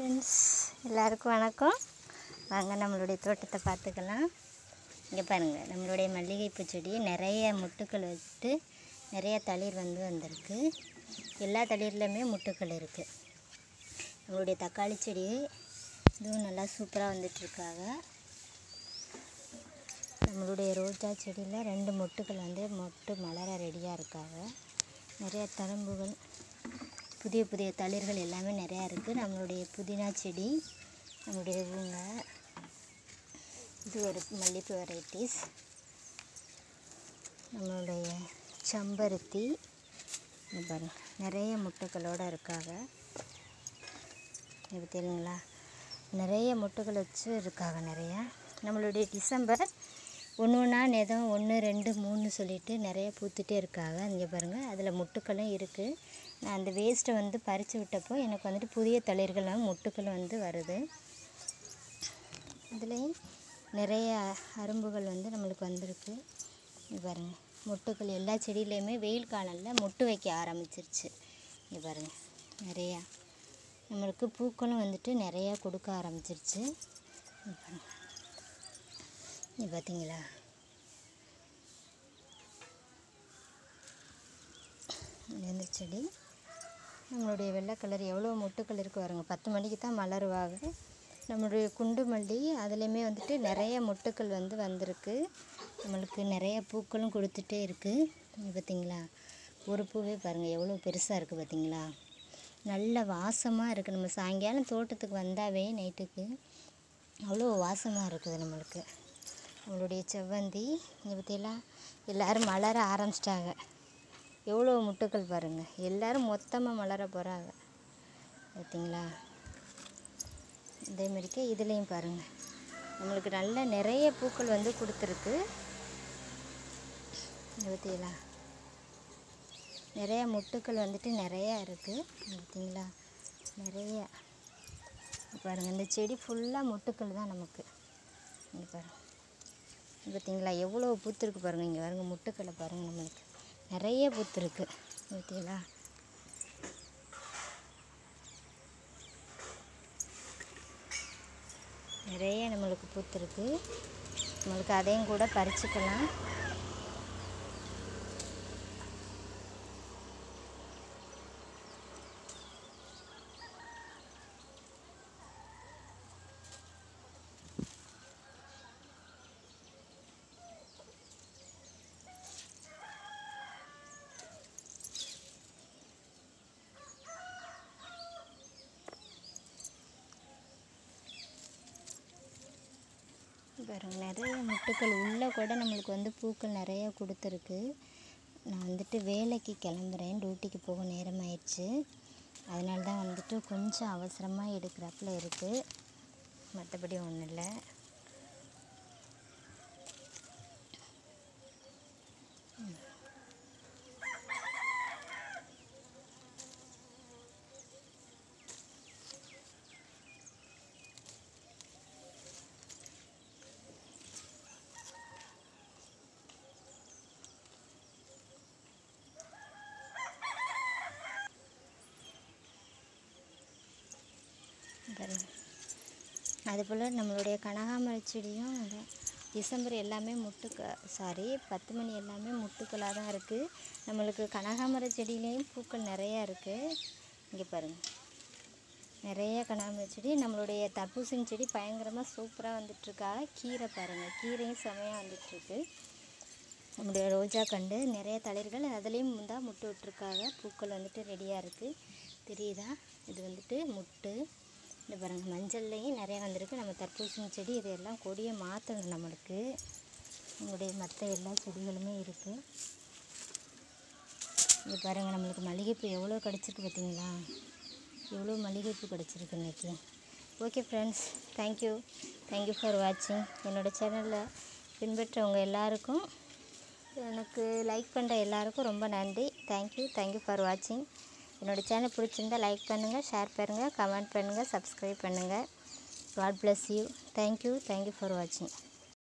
Friends எல்லாருக்கும் வணக்கம். வாங்க நம்மளுடைய தோட்டத்தை பார்த்துக்கலாம். இங்கே பாருங்கள் நம்மளுடைய மல்லிகைப்பூ செடி நிறைய முட்டுக்கள் வச்சுட்டு நிறைய தளிர் வந்து வந்திருக்கு. எல்லா தளிர்லையுமே முட்டுக்கள் இருக்குது நம்மளுடைய தக்காளி செடி இதுவும் நல்லா சூப்பராக வந்துட்டுருக்காங்க. நம்மளுடைய ரோஜா செடியில் ரெண்டு மொட்டுக்கள் வந்து மொட்டு மலர ரெடியாக இருக்காங்க. நிறைய தரம்புகள் புதிய புதிய தளிர்கள் எல்லாமே நிறையா இருக்குது நம்மளுடைய புதினா செடி நம்மளுடைய இவங்க இது ஒரு மல்லிகைப்பூ வெரைட்டிஸ் நம்மளுடைய செம்பருத்தி பாருங்க நிறைய முட்டைகளோடு இருக்காங்க. இது தெரியுங்களா நிறைய முட்டுகள் வச்சு இருக்காங்க நிறையா. நம்மளுடைய டிசம்பர் ஒன்று ஒன்றா நெதம் ஒன்று ரெண்டு மூணு சொல்லிட்டு நிறைய பூத்துட்டே இருக்காங்க. இங்கே பாருங்கள் அதில் முட்டுக்களும் இருக்குது நான் அந்த வேஸ்ட்டை வந்து பறித்து விட்டப்போ எனக்கு வந்துட்டு புதிய தளிர்களும் முட்டுக்கள் வந்து வருது. இதுலேயும் நிறைய அரும்புகள் வந்து நம்மளுக்கு வந்திருக்கு. இங்கே பாருங்கள் முட்டுக்கள் எல்லா செடியிலையுமே வெயில் காலத்தில் முட்டு வைக்க ஆரம்பிச்சிருச்சு. இங்கே பாருங்கள் நிறையா நம்மளுக்கு பூக்களும் வந்துட்டு நிறையா கொடுக்க ஆரம்பிச்சிருச்சு. பாருங்கள் பாருங்க. இங்க பார்த்தீங்களா இந்த செடி. நம்மளுடைய வெள்ளை கலர் எவ்வளோ மொட்டுக்கள் இருக்குது வருங்க பத்து மணிக்கு தான் மலருவாங்க. நம்மளுடைய குண்டு மல்லி அதுலேயுமே வந்துட்டு நிறைய மொட்டுக்கள் வந்து வந்திருக்கு. நம்மளுக்கு நிறைய பூக்களும் கொடுத்துட்டே இருக்குது பார்த்திங்களா ஒரு பூவே பாருங்கள் எவ்வளோ பெருசாக இருக்குது பார்த்திங்களா நல்ல வாசமாக இருக்குது நம்ம சாயங்காலம் தோட்டத்துக்கு வந்தாவே நைட்டுக்கு அவ்வளோ வாசமாக இருக்குது நம்மளுக்கு. நம்மளுடைய செவ்வந்தி இங்கே பற்றியெல்லாம் எல்லோரும் மலர ஆரம்பிச்சிட்டாங்க. எவ்வளோ முட்டுக்கள் பாருங்கள் எல்லோரும் மொத்தமாக மலர போகிறாங்க பார்த்தீங்களா இதே இதுலேயும் பாருங்கள் நம்மளுக்கு நல்ல நிறைய பூக்கள் வந்து கொடுத்துருக்கு. பார்த்தீங்களா நிறைய முட்டுக்கள் வந்துட்டு நிறையா இருக்குது பார்த்தீங்களா நிறைய. பாருங்கள் இந்த செடி ஃபுல்லாக முட்டுக்கள் தான் நமக்கு. இங்கே பாருங்கள் பார்த்தீங்களா எவ்வளோ பூத்துருக்கு பாருங்கள் இங்கே பாருங்கள் முட்டுக்களை பாருங்கள் நம்மளுக்கு. நிறைய பூத்துருக்கு. பார்த்தீங்களா நிறைய நம்மளுக்கு பூத்துருக்கு. நம்மளுக்கு அதையும் கூட பறிச்சுக்கலாம். பாருங்க நிறைய முட்டுக்கள் உள்ளே கூட நம்மளுக்கு வந்து பூக்கள் நிறைய கொடுத்துருக்கு. நான் வந்துட்டு வேலைக்கு கிளம்புறேன். டியூட்டிக்கு போக நேரம் ஆயிடுச்சு அதனால தான் வந்துட்டு கொஞ்சம் அவசரமாக எடுக்கிறாப்புல இருக்குது மற்றபடி ஒன்றும் இல்லை அதுபோல் நம்மளுடைய கனகாமர செடியும் அந்த டிசம்பர் எல்லாமே முட்டுக்க சாரி பத்து மணி எல்லாமே முட்டுக்களாக தான் இருக்குது நம்மளுக்கு கனகாமர செடியிலையும் பூக்கள் நிறையா இருக்குது இங்கே பாருங்கள் நிறைய கனகாமர செடி. நம்மளுடைய தர்பூசணி செடி பயங்கரமாக சூப்பராக வந்துட்டுருக்கா. கீரை பாருங்கள் கீரையும் செமையாக வந்துட்டுருக்கு. நம்முடைய ரோஜா கண்டு நிறைய தளிர்கள் அதுலேயும் தான் முட்டு விட்டுருக்காங்க. பூக்கள் வந்துட்டு ரெடியாக இருக்குது தெரியுதா? இது வந்துட்டு முட்டு. இந்த பாருங்கள் மஞ்சள்லேயும் நிறையா வந்திருக்கு. நம்ம தர்பூசணி செடி இதெல்லாம் கொடியை மாற்றணும் நம்மளுக்கு. உங்களுடைய மற்ற எல்லா செடிகளுமே இருக்குது இது பாருங்கள் நம்மளுக்கு மல்லிகைப்பூ எவ்வளோ கிடச்சிருக்கு பார்த்தீங்களா? எவ்வளோ மல்லிகைப்பூ கிடச்சிருக்கு இன்னைக்கு. Okay friends thank you thank you for வாட்சிங் என்னோடய சேனலில் பின்பற்றவங்க எல்லாருக்கும் எனக்கு லைக் பண்ணுற எல்லாருக்கும் ரொம்ப நன்றி. தேங்க்யூ தேங்க்யூ ஃபார் வாட்சிங் என்னோடய சேனல் பிடிச்சிருந்தா லைக் பண்ணுங்கள் ஷேர் பண்ணுங்கள் கமெண்ட் பண்ணுங்கள் சப்ஸ்கிரைப் பண்ணுங்கள் God bless you thank you thank you for வாட்சிங்